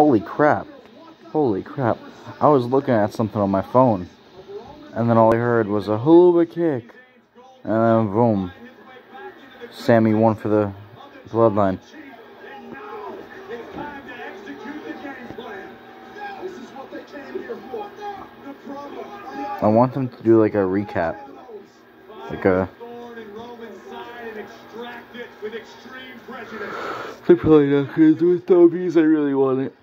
Holy crap. Holy crap. I was looking at something on my phone. And then all I heard was a Helluva Kick. And then boom. Sami won for the bloodline. I want them to do like a recap. Like a. They probably not gonna do it though because I really want it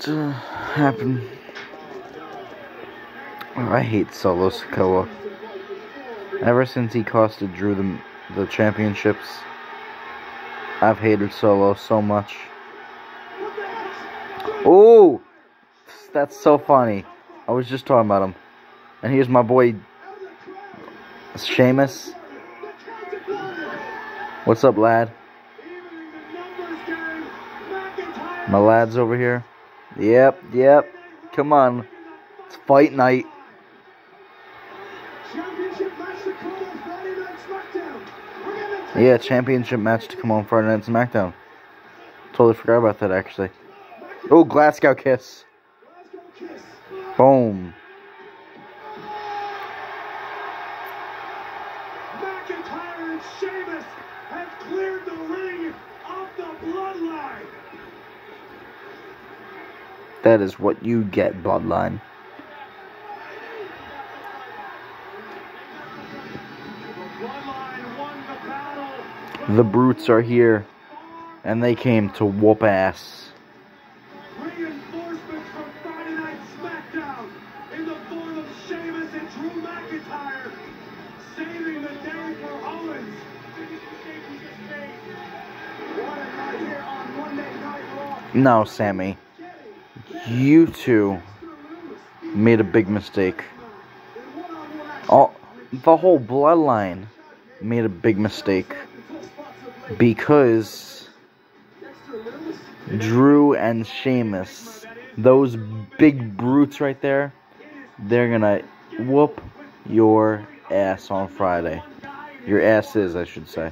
to uh, happen. Oh, I hate Solo Sikoa. Ever since he costed Drew the, the championships, I've hated Solo so much. Oh! That's so funny. I was just talking about him. And here's my boy, Sheamus. What's up, lad? My lad's over here. Yep, yep. Come on. It's fight night. Yeah, championship match to come on Friday Night SmackDown. Totally forgot about that, actually. Oh, Glasgow Kiss. Boom. McIntyre and Sheamus have cleared the ring of the bloodline. That is what you get, Bloodline. The bloodline won the battle. The Brutes are here, and they came to whoop ass. Reinforcements from Friday Night SmackDown in the form of Sheamus and Drew McIntyre saving the day for Owens. What a You two made a big mistake. All, the whole bloodline made a big mistake because Drew and Sheamus, those big brutes right there, they're gonna whoop your ass on Friday. Your asses, I should say.